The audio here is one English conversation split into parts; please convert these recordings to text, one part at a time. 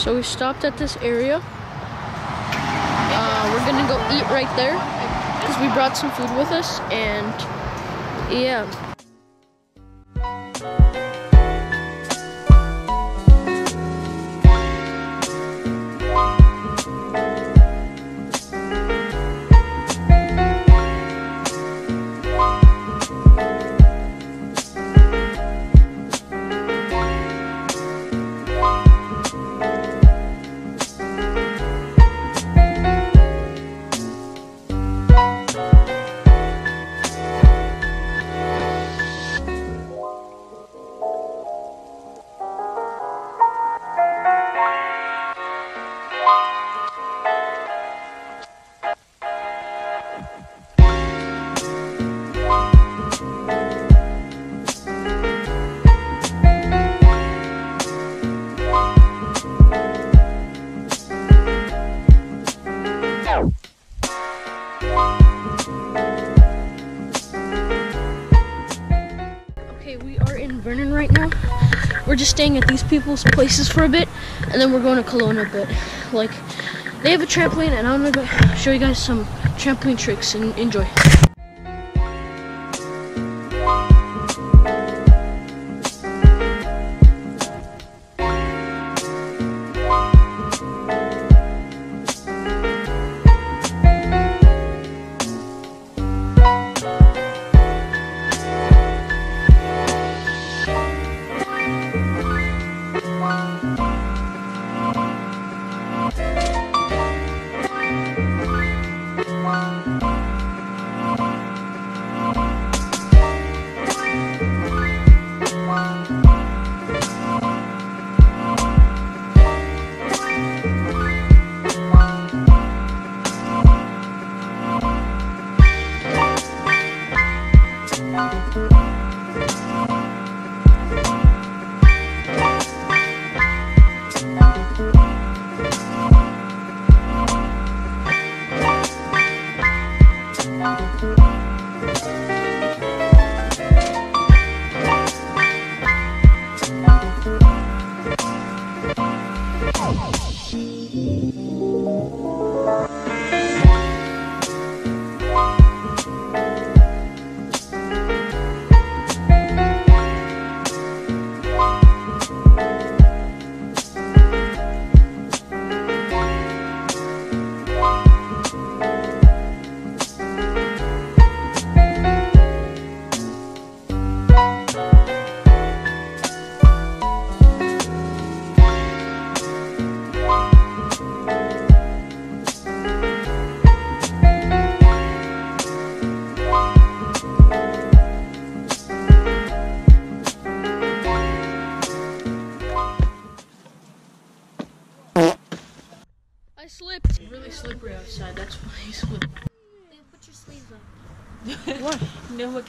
So we stopped at this area. Uh, we're gonna go eat right there because we brought some food with us and yeah. Just staying at these people's places for a bit, and then we're going to Kelowna a bit. Like, they have a trampoline, and I'm gonna go show you guys some trampoline tricks and enjoy.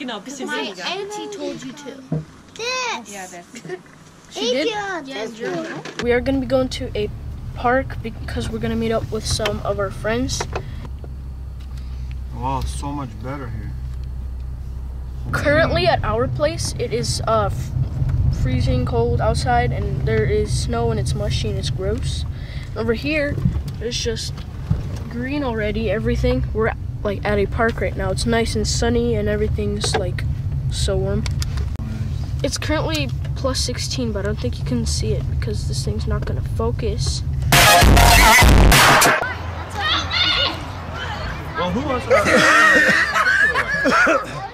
No, what can help you My auntie told you to. This. Yeah, that's She did. Yes, We are gonna be going to a park because we're gonna meet up with some of our friends. Wow, it's so much better here. Currently at our place, it is uh, f- freezing cold outside, and there is snow, and it's mushy and it's gross. Over here, it's just green already. Everything. We're at, like at a park right now. It's nice and sunny, and everything's like so warm. It's currently plus 16, but I don't think you can see it because this thing's not gonna focus. Well, who wants to?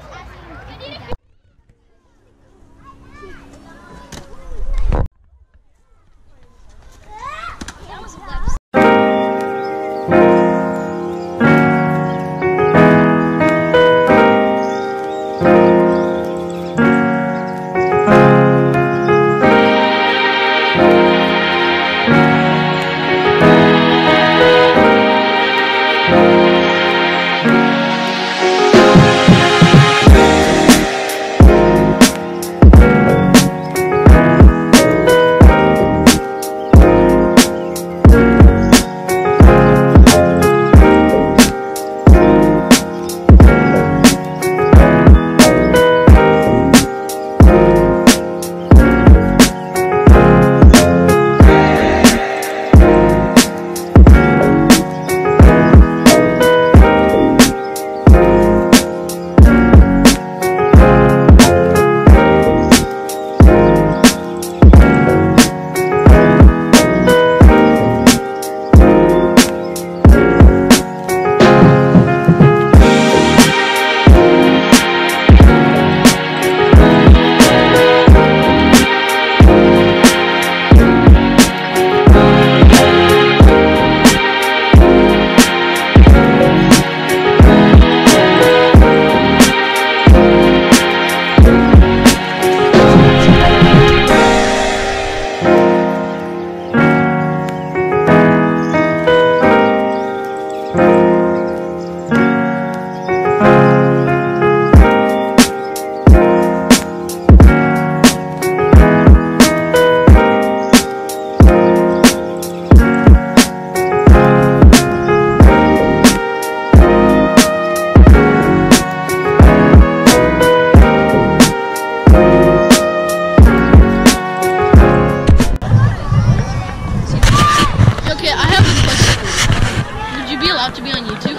allowed to be on YouTube?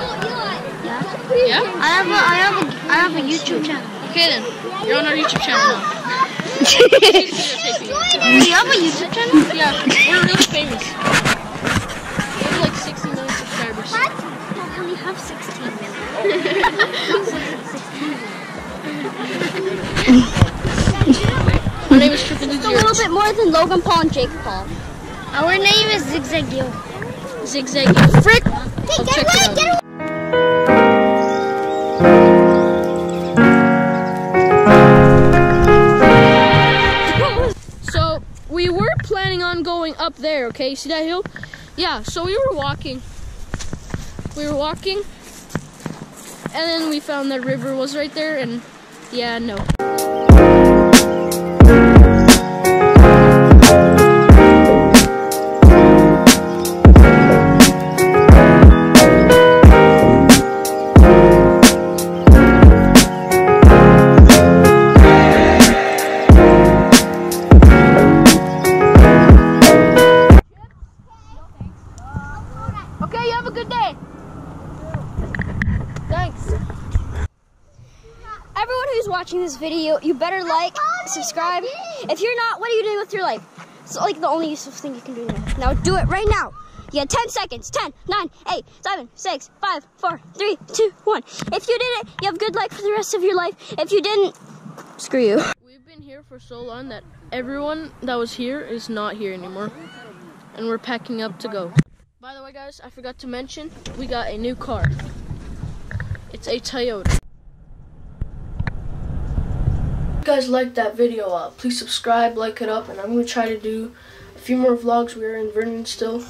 Yeah? Yeah? I have a, I have a, I have a YouTube channel. Okay then, you're on our YouTube channel now. You have a YouTube channel? Yeah, we're really famous. We have like 60 million subscribers. I only have 16 million. My name is Triple It's a little bit more than Logan Paul and Jake Paul. Our name is Zigzag Gil. Zigzag. Frick! I'll check it out. So we were planning on going up there, okay? See that hill? Yeah, so we were walking. We were walking. And then we found that river was right there and yeah, no. Subscribe. If you're not, what are you doing with your life? It's like the only useful thing you can do now. Now do it right now. You have 10 seconds. 10, 9, 8, 7, 6, 5, 4, 3, 2, 1. If you did it, you have good luck for the rest of your life. If you didn't, screw you. We've been here for so long that everyone that was here is not here anymore. And we're packing up to go. By the way, guys, I forgot to mention we got a new car. It's a Toyota. If you guys liked that video, uh, please subscribe, like it up, and I'm going to try to do a few more vlogs. We're in Vernon still.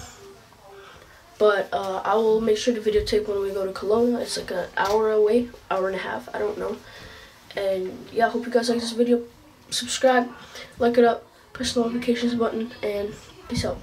But uh, I will make sure to videotape when we go to Kelowna. It's like an hour away, hour and a half. I don't know. And yeah, I hope you guys like this video. Subscribe, like it up, press the notifications button, and peace out.